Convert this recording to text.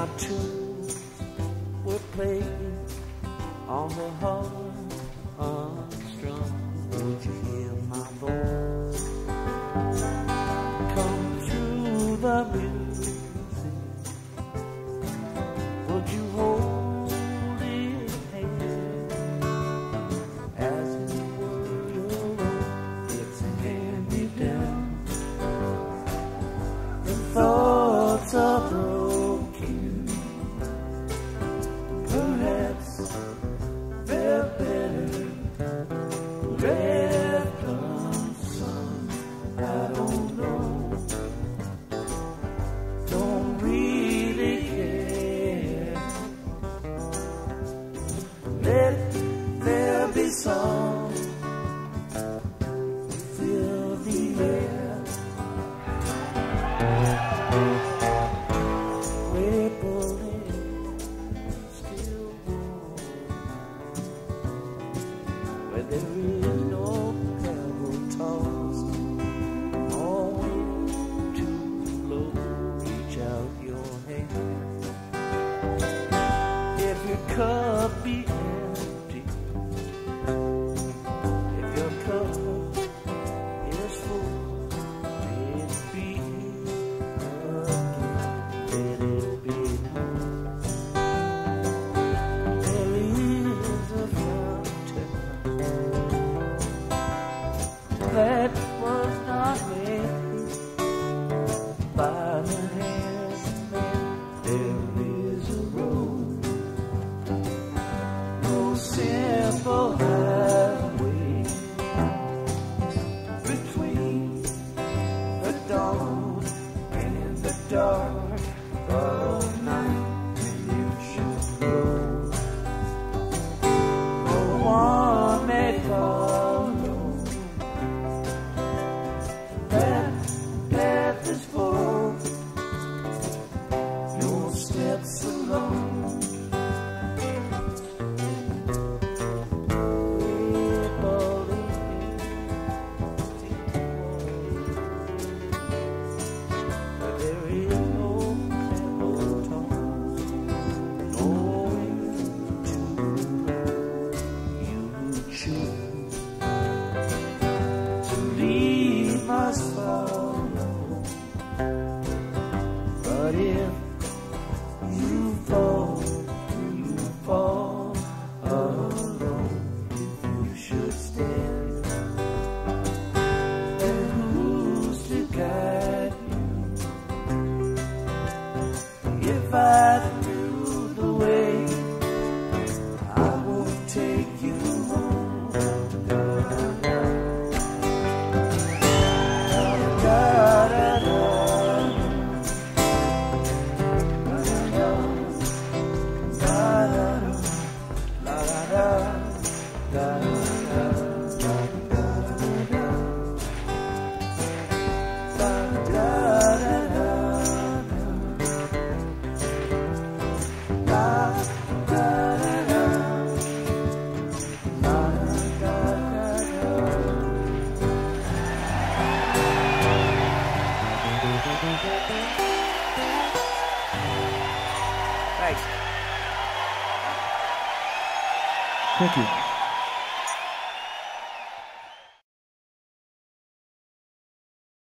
our tunes were played on the horn unstrung. Won't you hear my voice come through the music? There is dark.